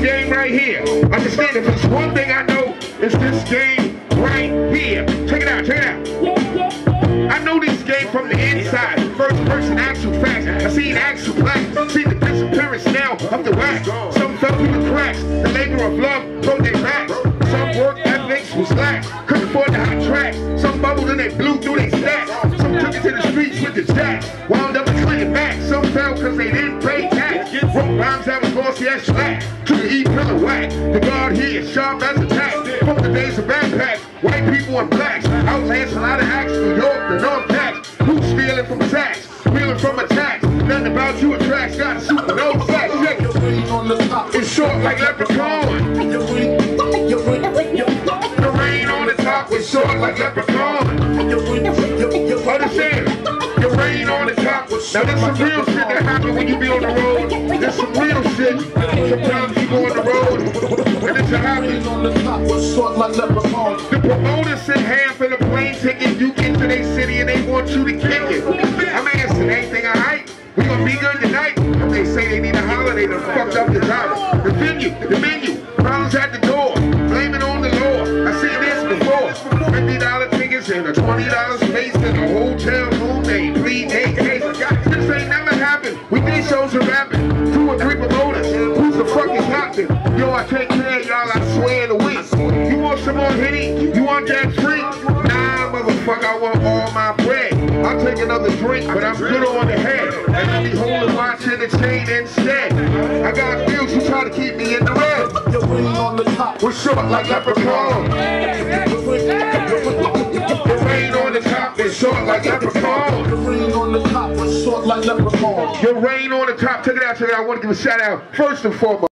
game right here. Understand if it's one thing I know, it's this game right here. Check it out, check it out. I know this game from the inside. First person actual facts. I seen actual blacks. See the disappearance now of the wax. Some fell through the cracks. The labor of love broke their backs. Some work ethics was lax. Couldn't afford the hot track. Some bubbled and they blew through their stacks. Some took it to the streets with the jacks. Wound up and back. Some fell cause they didn't pay tax. Wrote rhymes that was glossy as slack. To the E pillar whack. The guard here sharp as a tack. From the days of backpacks. White people and blacks. Outlast a lot of acts. New York, the North tax. Who's stealing from tax? Stealing from attacks. Nothing about you attracts. Got a super no. Check it. It's short like leprechaun. The rain on the top was short like leprechaun. Understand? The rain on the top. Now there's some real shit that happen when you be on the road. There's some real shit. Sometimes and it's a happen. The promoters send half of the plane ticket. You get to their city and they want you to kick it. I'm asking anything alright? We gonna be good tonight? They say they need a holiday to fucked up the time. The venue, the the captain? Yo, I take care of y'all. I swear to week. You want some more hitty? You want that drink? Nah, motherfucker. I want all my bread. I'll take another drink, but I'm good on the head. And I'll be holding watch in the chain instead. I got bills, you try to keep me in the red. You're waiting on the top. We're short like leprechaun. The rain on the top is short like leprechaun. Your rain on the top, check it out, check it out. I want to give a shout out first and foremost.